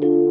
Thank you.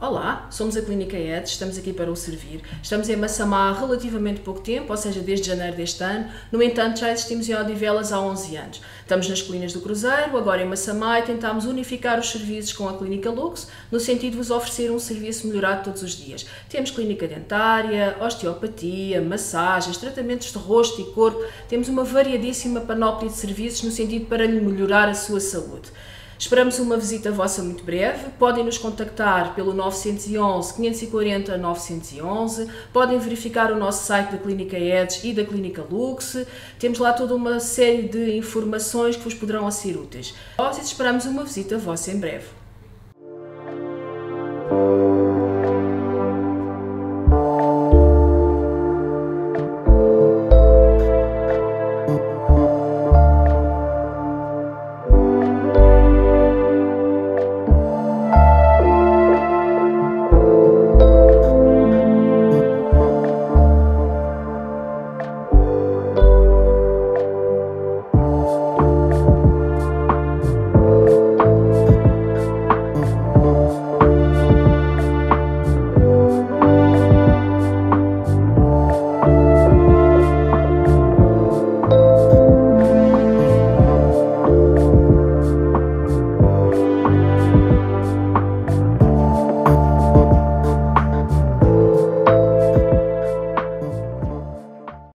Olá, somos a Clínica EDS, estamos aqui para o servir. Estamos em Massamá há relativamente pouco tempo, ou seja, desde janeiro deste ano. No entanto, já existimos em Odivelas há 11 anos. Estamos nas colinas do Cruzeiro, agora em Massamá, e tentamos unificar os serviços com a Clínica Lux, no sentido de vos oferecer um serviço melhorado todos os dias. Temos clínica dentária, osteopatia, massagens, tratamentos de rosto e corpo. Temos uma variadíssima panóplia de serviços no sentido para melhorar a sua saúde. Esperamos uma visita vossa muito breve. Podem nos contactar pelo 911 540 911. Podem verificar o nosso site da Clínica Edge e da Clínica Lux. Temos lá toda uma série de informações que vos poderão ser úteis. Nós esperamos uma visita vossa em breve.